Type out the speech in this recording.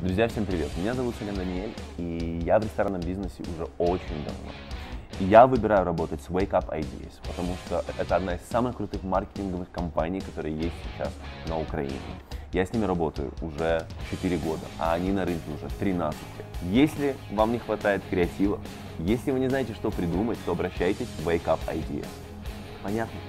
Друзья, всем привет! Меня зовут Салем Даниэль, и я в ресторанном бизнесе уже очень давно. И я выбираю работать с Wake Up Ideas, потому что это одна из самых крутых маркетинговых компаний, которые есть сейчас на Украине. Я с ними работаю уже 4 года, а они на рынке уже 13 лет. Если вам не хватает креатива, если вы не знаете, что придумать, то обращайтесь в Wake Up Ideas. Понятно?